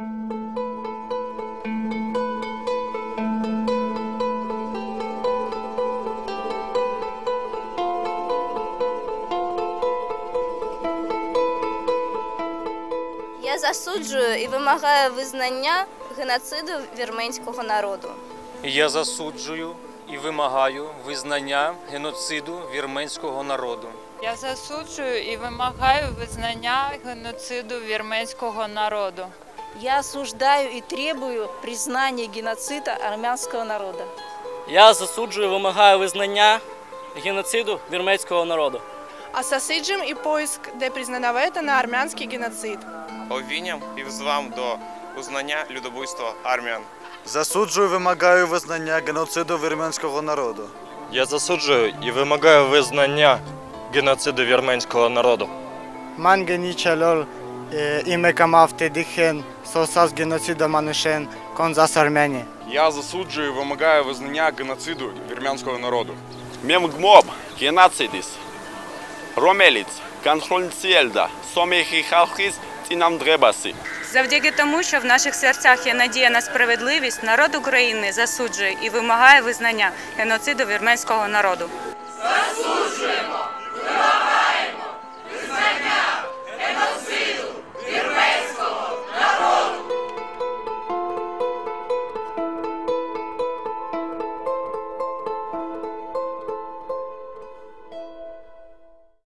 Я засуджую і вимагаю визнання геноциду вірменського народу. Я засуджую і вимагаю визнання геноциду вірменського народу. Я засуджую і вимагаю визнання геноциду вірменського народу. Я осуждаю і требую признання геноцида армянського народу. Я засуджую, вимагаю визнання геноциду вірменського народу. А засуджуємо і поиск, де признанавета на армянський геноцид. Обвиням і взвам до узнання людобуйства армян. Засуджую, вимагаю визнання геноциду вірменського народу. Я засуджую і вимагаю визнання геноциду вірменського народу. Мангенічалол Е, імека Мавти Дихен, Сосас геноцида Манушен, Конзас Армяні. Я засуджую і вимагаю визнання геноциду вірмянського народу. Мемгмоб, геноцидис, ромеліць, конхронціельда, соміхі халхіс і нам дребаси. Завдяки тому, що в наших серцях є надія на справедливість, народ України засуджує і вимагає визнання геноциду вірменського народу. Засуджує!